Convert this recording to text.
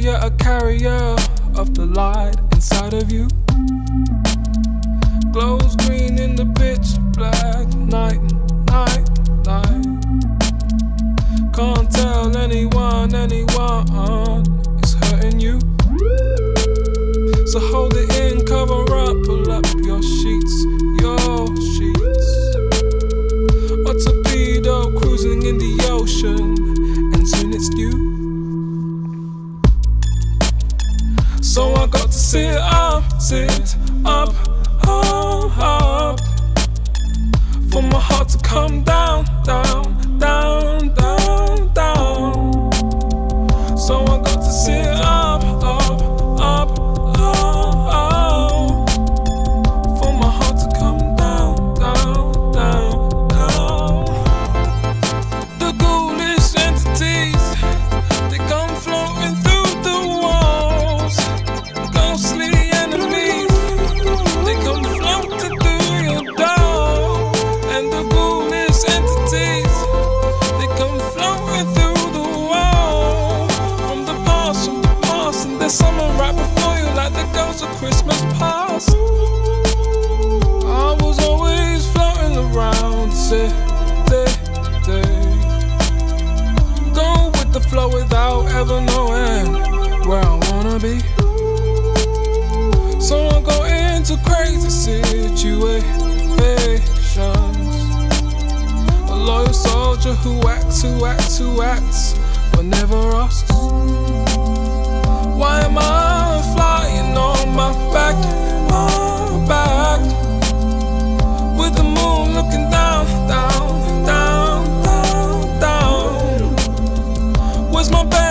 carrier, a carrier of the light inside of you. Glows green in the pitch black I got to sit up, sit up, up, up. For my heart to come down, down, down, ghost of Christmas past. I was always floating around, say, day, day. Go with the flow without ever knowing where I wanna be. So I go into crazy situations. A loyal soldier who acts, who acts, who acts, but never asks. lost my back.